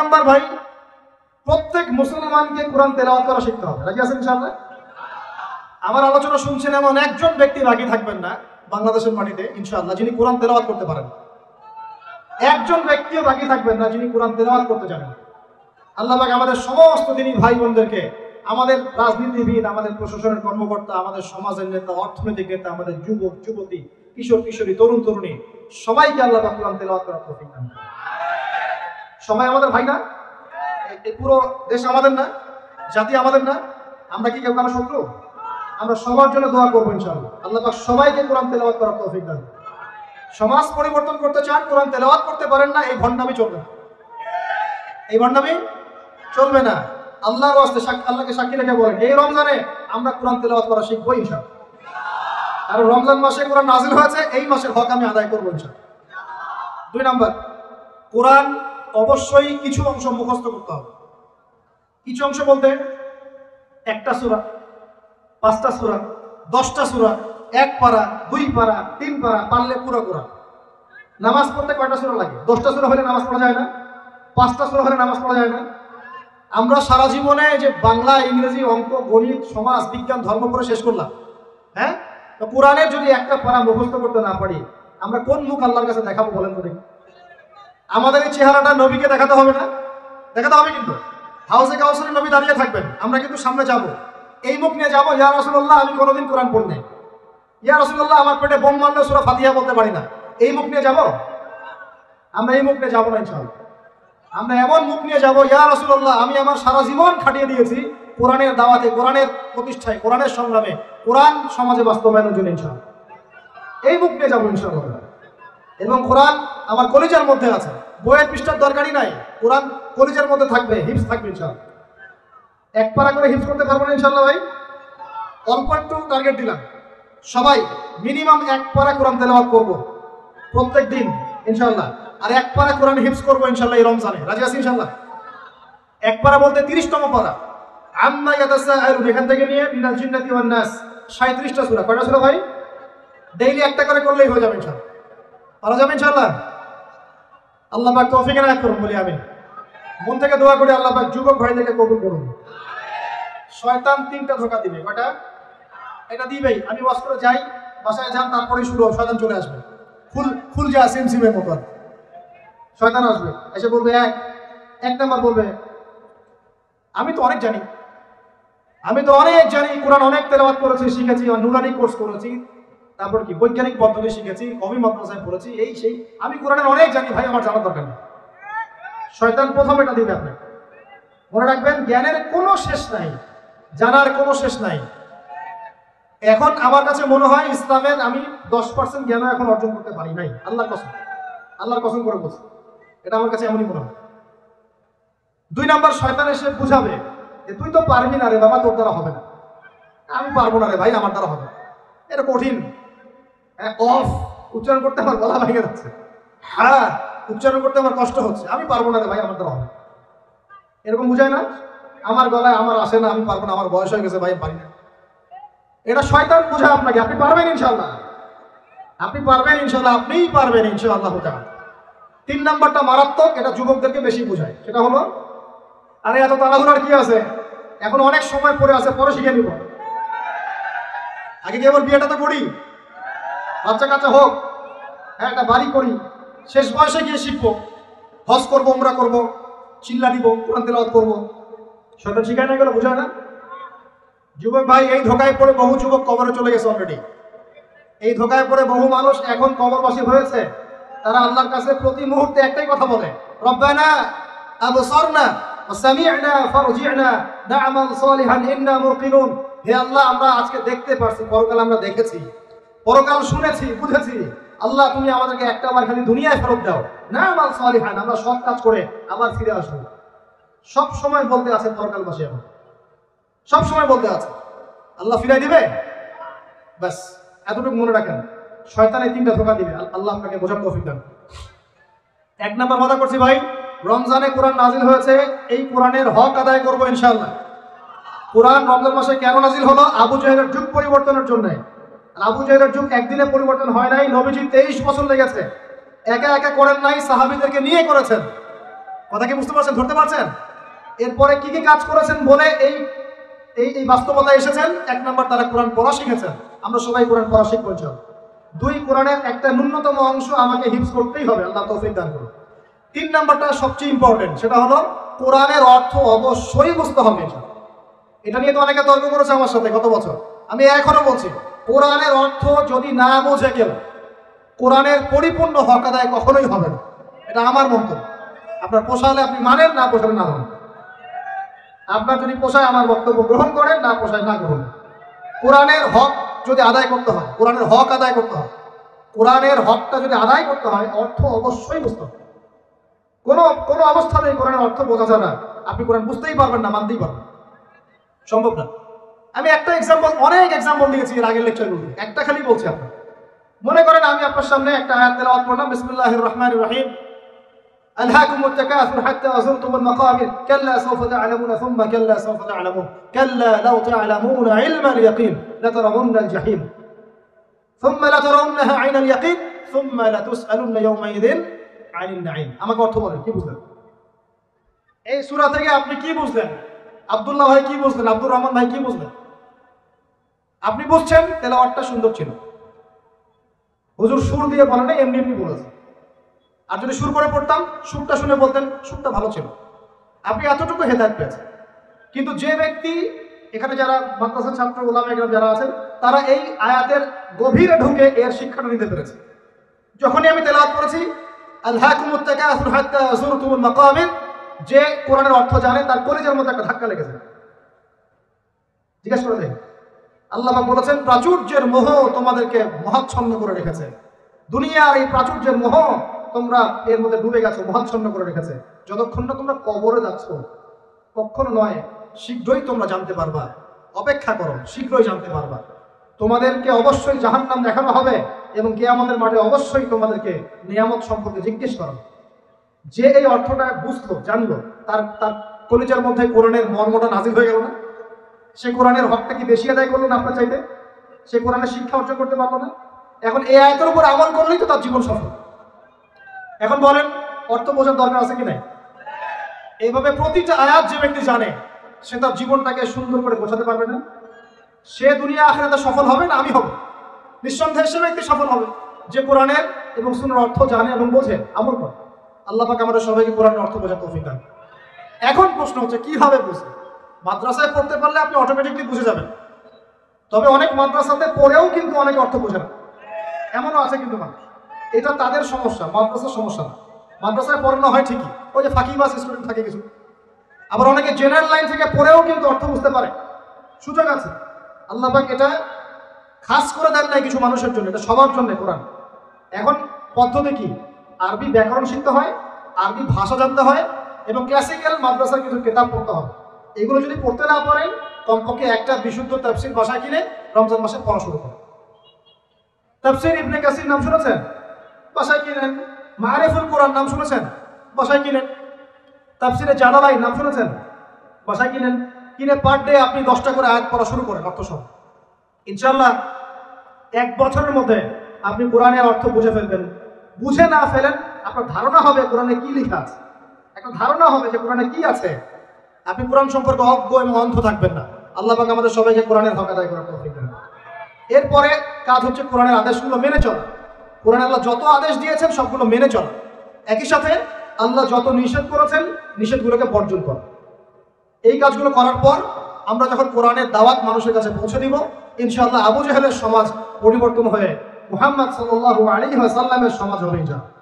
Number ভাই, প্রত্যেক মুসলমানকে কোরআন তেলাওয়াত করা শিখতে হবে। রাজি আছেন ইনশাআল্লাহ? আমার আলোচনা শুনছেন এমন একজন ব্যক্তি বাকি থাকবেন না, বাংলাদেশের মাটিতে, ইনশাআল্লাহ, যিনি কোরআন তেলাওয়াত করতে পারেন। একজন ব্যক্তিও বাকি থাকবেন না, যিনি কোরআন তেলাওয়াত করতে জানেন। আল্লাহ পাক আমাদের সমস্ত দিনই ভাই বোনদেরকে আমাদের রাজনীতিবিদ, আমাদের প্রশাসনের কর্মকর্তা, আমাদের সমাজের নেতা, অর্থনৈতিক নেতা, আমাদের যুবক, যুবতী, কিশোর, কিশোরী, তরুণ, তরুণী, সবাইকে আল্লাহ পাক কোরআন তেলাওয়াত করার করুন। সবাই আমাদের ভাই না? এই- পুরো দেশ আমাদের না? জাতি আমাদের না? আমরা কি কেউ কারও শত্রু? আমরা সবার জন্য দোয়া করব ইনশাআল্লাহ। আল্লাহ পাক সবাইকে কোরআন তেলাওয়াত করার তৌফিক দান। সমাজ পরিবর্তন করতে চান, কোরআন তেলাওয়াত করতে পারেন না, এই ভণ্ডামি চলবে এই ভণ্ডামি চলবে না। আল্লাহর ওয়াস্তে আল্লাহকে সাক্ষী রেখে বলেন, এই রমজানে আমরা কোরআন তেলাওয়াত করা শিখব ইনশাআল্লাহ। আর রমজান মাসে কোরআন নাজিল হয়েছে, এই মাসের হক আমি আদায় করব ইনশাআল্লাহ। দুই নাম্বার, কোরআন অবশ্যই কিছু অংশ মুখস্থ করতে হবে। কিছু অংশ বলতে, একটা সূরা, পাঁচটা সূরা, দশটা সূরা, এক পারা, দুই পারা, তিন পারা, পারলে পুরো কোরআন। নামাজ পড়তে কয়টা সূরা লাগে? দশটা সূরা হলে নামাজ পড়া যায় না? পাঁচটা সূরা হলে নামাজ পড়া যায় না? আমরা সারা জীবনে যে বাংলা, ইংরেজি, অঙ্ক, গণিত, সমাজ, বিজ্ঞান, ধর্ম করে শেষ করলাম। হ্যাঁ? তো কোরআনের যদি একটা পারা মুখস্থ করতে না পারি, আমরা কোন মুখ আল্লাহর কাছে দেখাবো বলেন তো দেখি। আমাদের এই চেহারাটা নবীকে দেখাতে হবে না। দেখাতে হবে কিন্তু। হাউসে কাউসের নবী দাঁড়িয়ে থাকবেন। আমরা কিন্তু সামনে যাব। এই মুখ নিয়ে যাব, ইয়া রসুল্লাহ আমি কোনোদিন কোরআন পড়ি ইয়া রসুল্লাহ আমার পেটে বোম মারলে সুরা ফাতিহা বলতে পারি না। এই মুখ নিয়ে যাব? আমরা এই মুখ নিয়ে যাব না ইনশাআল্লাহ। আমরা এমন মুখ নিয়ে যাব, ইয়া রসুল্লাহ আমি আমার সারা জীবন খাটিয়ে দিয়েছি কোরআনের দাওয়াতে, কোরআনের প্রতিষ্ঠায়, কোরআনের সংগ্রামে। কোরআন সমাজে বাস্তবায়নের জন্য ইনশাআল্লাহ। এই মুখ নিয়ে যাব ইনশাআল্লাহ। এবং কোরআন আমার কলেজের মধ্যে আছে। বইয়ের পৃষ্ঠার দরকারই নাই। কোরআন কলেজের মধ্যে থাকবে হিপস থাকবে ইনশাআল্লাহ। এক পারা করে হিপস করতে পারব না ইনশাআল্লাহ ভাই? অল্প একটু টার্গেট দিলাম। সবাই মিনিমাম এক পারা কোরআন তেলাওয়াত করব। প্রত্যেক দিন ইনশাল্লাহ আর এক পারা কোরআন হিপস করব ইনশাল্লাহ এই রমজানে। রাজি আছি ইনশাআল্লাহ? এক পারা বলতে তিরিশতম পারা। আম্মা ইয়াতাসাআলুন, এখান থেকে নিয়ে মিনাল জিন্নাতি ওয়ান নাস। 37টা সূরা। কয়টা ভাই? ডেইলি একটা করে করলেই হয়ে যাবে ইনশাআল্লাহ। পারা যাবে ইনশাআল্লাহ? আল্লাহ পাক তৌফিক এনায়েত করুন, বলি আমি মন থেকে দোয়া করি আল্লাহ পাক যুবক ভাইদেরকে কবুল করুন। শয়তান তিনটা ধোকা দিবে, কয়টা? এটা দিবেই। আমি ওয়াশ করে যাই, বাসায় যান তারপরে শুরু হবে, শয়তান চলে আসবে। ফুল ফুল যা সিম সিমের মতো শয়তান আসবে, এসে বলবে, এক এক নাম্বার বলবে, আমি তো অনেক জানি। আমি তো অনেক জানি, কোরআন অনেক তেলাওয়াত করেছি, শিখেছি নুরানি কোর্স করেছি। তারপর কি? বৈজ্ঞানিক পদ্ধতি শিখেছি কবি মাদ্রাসায় পড়েছি, এই সেই। আমি কোরআনের অনেক জানি ভাই, আমার জানার দরকার নেই। শয়তান প্রথম এটা দিবে আপনি মনে রাখবেন, জ্ঞানের কোনো শেষ নাই, জানার কোনো শেষ নাই। এখন আমার কাছে মনে হয়, ইসলামের আমি দশ পার্সেন্ট জ্ঞানও এখন অর্জন করতে পারি নাই। আল্লাহর কসম। আল্লাহর কসম করে বলছি। এটা আমার কাছে এমনই মনে হয়। দুই নাম্বার, শয়তান এসে বুঝাবে যে, তুই তো পারবি না রে বাবা, তোর দ্বারা হবে না। আমি পারব না রে ভাই, আমার দ্বারা হবে। এটা কঠিন। অফ, উচ্চারণ করতে আমার গলা ভেঙে যাচ্ছে। হ্যাঁ উচ্চারণ করতে আমার কষ্ট হচ্ছে। আমি পারব না রে ভাই, আমার দ্বারা এরকম বুঝায় না? আমার গলায় আমার আসে না, আমি পারব না, আমার বয়স হয়ে গেছে ভাই পারি না। এটা শয়তান বুঝায় আপনাকে, আপনি পারবেন ইনশাল্লাহ আপনি পারবেন ইনশাল্লাহ আপনিই পারবেন ইনশাআল্লাহ তিন নাম্বারটা মারাত্মক, এটা যুবকদেরকে বেশি বোঝায়। সেটা হলো, আরে এত তাড়াহুড়ার কি আছে? এখন অনেক সময় পরে আছে, পরে শিখে নিব। আগে কেবল বিয়েটা তো করি? বাচ্চা কাচ্চা হোক হ্যাঁ একটা বাড়ি করি, শেষ বয়সে গিয়ে শিখব, হজ করব, উমরা করব, চিল্লা দিব, কোরআন তেলাওয়াত করব। সেটা শিখায় না গেল বোঝায় না? যুবক ভাই, এই ধোকায় পড়ে বহু যুবক কবরে চলে গেছে অলরেডি এই ধোকায় পড়ে বহু মানুষ এখন কবরবাসী হয়েছে। তারা আল্লাহর কাছে প্রতি মুহূর্তে একটাই কথা বলে, রব্বানা আবসারনা ওয়াসামি'না ফারজি'না না'মাল সালিহান ইন্না মুকিনুন হে আল্লাহ, আমরা আজকে দেখতে পারছি, পরকাল আমরা দেখেছি। পরকাল শুনেছি, বুঝেছি। আল্লাহ, তুমি আমাদেরকে একটা বার খালি দুনিয়ায় ফেরত দাও। না না'মাল সালিহান, আমরা সব কাজ করে আবার ফিরে আসব। সব সময় বলতে আছে পরকালবাসী এখন। সব সময় বলতে আছে। আল্লাহ ফিরাই দিবে? ব্যাস, এতটুকু মনে রাখেন। শয়তানের তিনটা ধোকা দিবে। আল্লাহ আপনাকে বোঝার তৌফিক দেন। এক নাম্বার কথা করছি ভাই, রমজানে কোরআন নাজিল হয়েছে, এই কোরআনের হক আদায় করব ইনশাআল্লাহ। কোরআন রমজান মাসে কেন নাজিল হলো? আবু জাহেলের যুগ পরিবর্তনের জন্য। আবু জাহেলের যুগ একদিনে পরিবর্তন হয় নাই, নবীজি তেইশ বছর লেগেছে। একা একা করেন নাই, সাহাবিদেরকে নিয়ে করেছেন। কথা কি বুঝতে পারছেন, ধরতে পারছেন? এরপরে কি কি কাজ করেছেন বলে এই এই এই বাস্তবতা এসেছেন? এক নম্বর, তারা কোরআন পড়া শিখেছেন। আমরা সবাই কোরআন পড়া শিখব। দুই, কোরআনের একটা ন্যূনতম অংশ আমাকে হিপস করতেই হবে, আল্লাহ তৌফিক দান করুন। তিন নাম্বারটা সবচেয়ে ইম্পর্টেন্ট সেটা হলো কোরআনের অর্থ অবশ্যই বুঝতে হবে এটা নিয়ে তো অনেকে তর্ক করেছে আমার সাথে গত বছর। আমি এখনও বলছি কোরআনের অর্থ যদি না বোঝে কেউ, কোরআনের পরিপূর্ণ হক আদায় কখনোই হবে না। এটা আমার মন্তব্য আপনার পোষালে আপনি মানেন, না পোষালে না মানেন। আপনার যদি পোষায় আমার বক্তব্য গ্রহণ করেন, না পোষায় না গ্রহণ। কোরআনের হক যদি আদায় করতে হয়, কোরআনের হক আদায় করতে হয়, কোরআনের হকটা যদি আদায় করতে হয়, অর্থ অবশ্যই বুঝতে হবে। কোনো কোনো অবস্থাতেই কোরআনের অর্থ বোঝা যায় না আপনি কোরআন বুঝতেই পারবেন না, মানতেই পারবেন সম্ভব না। আমি একটা এক্সাম্পল অনেক এক্সাম্পল দিয়েছি এর আগের লেকচারগুলোতে একটা খালি বলছি আপনার মনে করেন আমি আপনার সামনে একটা আয়াত তেলাওয়াত করলাম বিসমিল্লাহির রহমানির রহিম ألهاكم التكاثر حتى زرتم المقابر كلا سوف تعلمون ثم كلا سوف تعلمون كلا لو تعلمون علم اليقين لترون الجحيم ثم لترونها عين اليقين ثم لتسألن يومئذ عن النعيم আমাকে অর্থ বলেন কি বুঝলেন এই সূরা থেকে আপনি কি বুঝলেন আব্দুল্লাহ ভাই কি বুঝলেন আব্দুর রহমান ভাই কি বুঝলেন আপনি বুঝছেন তেলাওয়াতটা সুন্দর ছিল। হুজুর সুর দিয়ে বলে না এমনি এমনি বলেছে। আর যদি সুর করে পড়তাম, সুরটা শুনে বলতেন, সুরটা ভালো ছিল। আপনি এতটুকু হেদায়ত পেয়েছেন। কিন্তু যে ব্যক্তি, এখানে যারা মাদ্রাসার ছাত্র ওলামা এখানে যারা আছেন, তারা এই আয়াতের গভীরে ঢুকে এর শিক্ষাটা নিতে পেরেছে। যখনই আমি তেলাওয়াত করেছি যে কোরআনের অর্থ জানে, তার কলেজের মধ্যে একটা ধাক্কা লেগেছে। জিজ্ঞেস করে দেখুন। আল্লাহ বলেছেন, প্রাচুর্যের মোহ তোমাদেরকে মহাচ্ছন্ন করে রেখেছে। দুনিয়ার এই প্রাচুর্যের মোহ তোমরা এর মধ্যে ডুবে গেছো, মহাচ্ছন্ন করে রেখেছে। যতক্ষণ না তোমরা কবরে যাচ্ছ, কখনো নয়, শীঘ্রই তোমরা জানতে পারবা। অপেক্ষা করো, শীঘ্রই জানতে পারবা। তোমাদেরকে অবশ্যই জাহান্নাম দেখানো হবে এবং কে আমাদের মাঠে অবশ্যই তোমাদেরকে নিয়ামত সম্পর্কে জিজ্ঞেস করো। যে এই অর্থটা বুঝলো জানলো, তার তার কলিজার মধ্যে কোরআনের মর্মটা নাজিল হয়ে গেল না? সে কোরআনের হকটা কি বেশি আদায় করল না আপনার চাইতে? সে কোরআনের শিক্ষা অর্জন করতে পারল না? এখন এই আয়তের উপর আমল করলেই তো তার জীবন সফল। এখন বলেন, অর্থ বোঝার দরকার আছে কি নাই? এইভাবে প্রতিটা আয়াত যে ব্যক্তি জানে, সে তার জীবনটাকে সুন্দর করে বোঝাতে পারবে না। সে দুনিয়া আখেরাতে সফল হবে না, আমি হব। নিঃসন্দেহে সে ব্যক্তি সফল হবে। যে কোরআনের এবং সুন্দর অর্থ জানে এবং বোঝে, আমল করে। আল্লাহ পাক আমাদের সবাইকে কোরআনের অর্থ বোঝার তৌফিক এখন প্রশ্ন হচ্ছে, কীভাবে বুঝবে মাদ্রাসায় পড়তে পারলে আপনি অটোমেটিকলি বুঝে যাবেন। তবে অনেক মাদ্রাসাতে পড়েও কিন্তু অনেক অর্থ বোঝে না। এমনও আছে কিন্তু মানুষ। এটা তাদের সমস্যা, মাদ্রাসার সমস্যা না। মাদ্রাসায় পড়ানো হয় ঠিকই, ওই যে ফাঁকিবাস স্টুডেন্ট থাকে কিছু। আবার অনেকে জেনারেল লাইন থেকে পড়েও কিন্তু অর্থ বুঝতে পারে। সুযোগ আছে। আল্লাহ পাক এটা খাস করে দেন নাই কিছু মানুষের জন্য, এটা সবার জন্য কোরআন। এখন পদ্ধতি কি? আরবি ব্যাকরণ শিখতে হয়, আরবি ভাষা জানতে হয়, এবং ক্লাসিক্যাল মাদ্রাসার কিছু কেতাব পড়তে হবে। এগুলো যদি পড়তে না পারেন, কমপক্ষে একটা বিশুদ্ধ তাফসির ভাষা কিনে রমজান মাসে পড়া শুরু করেন। তাফসির ইবনে কাসির নাম শুনেছেন? বাসায় কিনেন। মারেফুল কোরআন নাম শুনেছেন? বাসায় কিনেন। তাফসিরে জালালাই নাম শুনেছেন? বাসায় কিনেন। কিনে পার ডে আপনি দশটা করে আয়াত পড়া শুরু করেন অর্থ সহ। ইনশাল্লাহ এক বছরের মধ্যে আপনি কোরআনের অর্থ বুঝে ফেলবেন। বুঝে না ফেলেন আপনার ধারণা হবে কোরআনে কি লেখা আছে। একটা ধারণা হবে যে কোরআনে কি আছে। আপনি কোরআন সম্পর্কে অজ্ঞ এবং অন্ধ থাকবেন না। আল্লাহ পাক আমাদের সবাইকে কোরআনের হক আদায় করার তৌফিক এরপরে কাজ হচ্ছে কোরআনের আদেশগুলো মেনে চলা। কোরআন আল্লাহ যত আদেশ দিয়েছেন, সবগুলো মেনে চলা। একই সাথে আল্লাহ যত নিষেধ করেছেন, নিষেধগুলোকে বর্জন করা। এই কাজগুলো করার পর আমরা যখন কোরআনের দাওয়াত মানুষের কাছে পৌঁছে দিব, ইনশাআল্লাহ আবু জাহেলের সমাজ পরিবর্তন হয়ে মুহাম্মদ সাল্লাল্লাহু আলাইহি ওয়াসাল্লামের সমাজ হবে ইনশাআল্লাহ